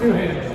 Two hands.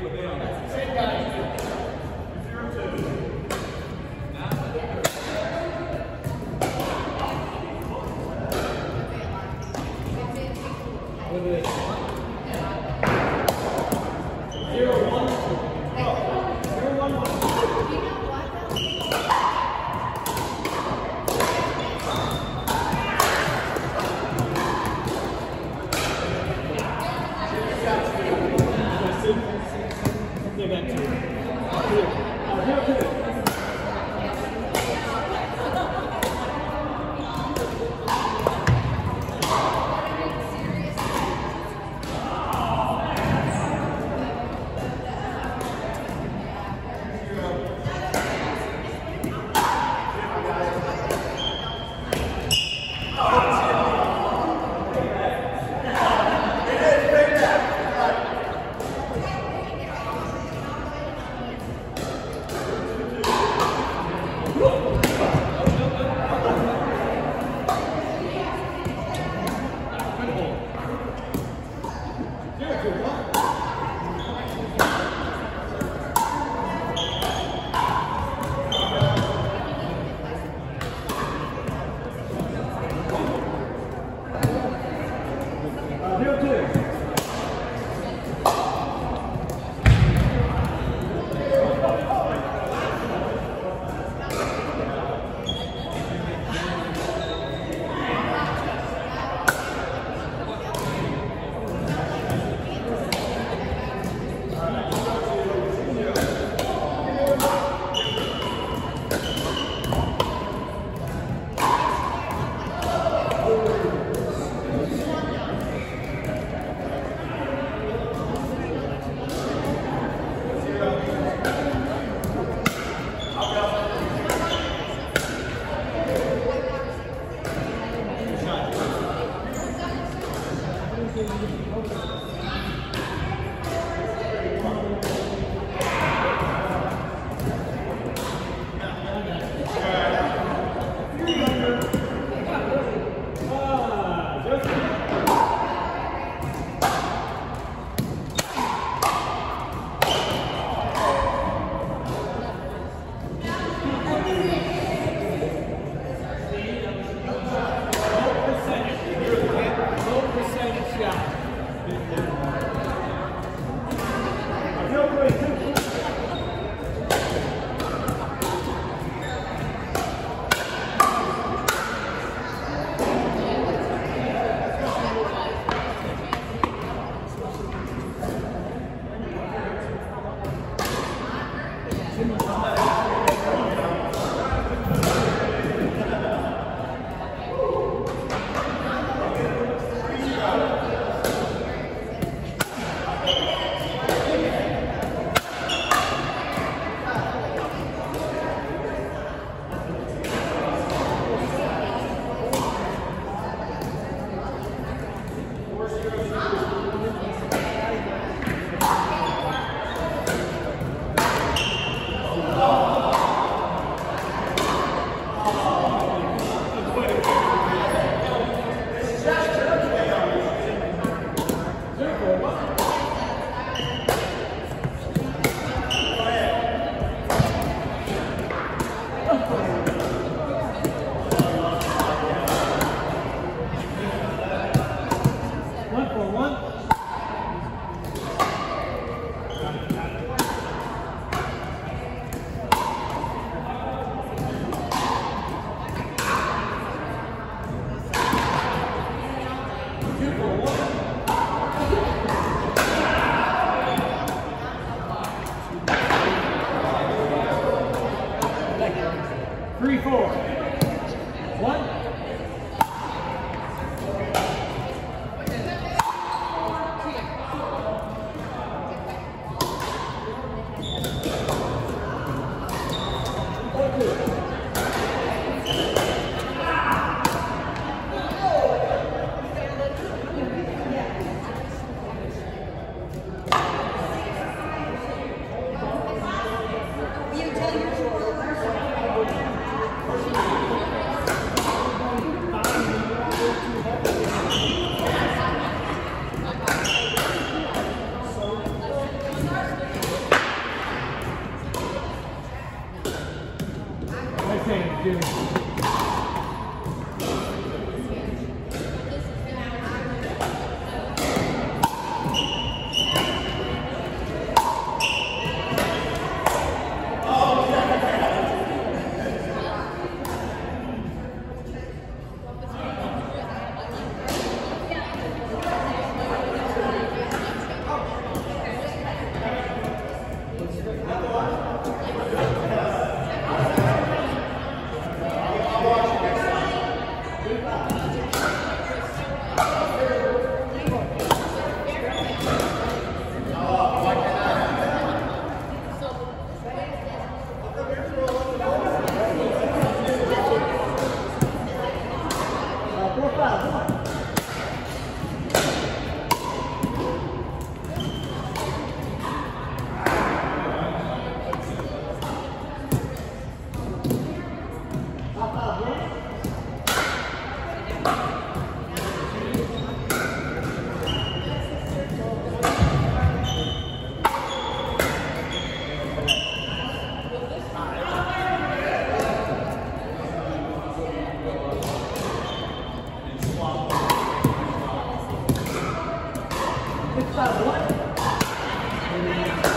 せっかく。Thank you. Play with Vicky.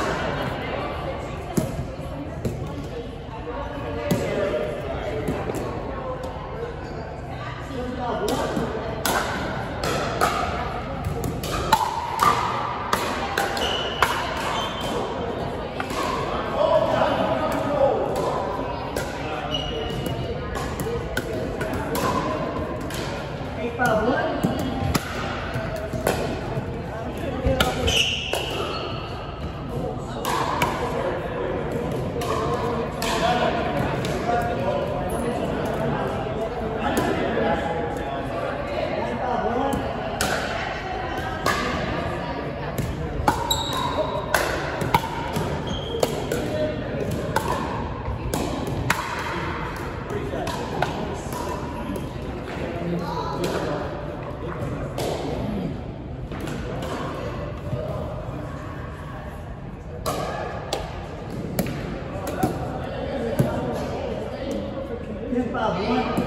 Ten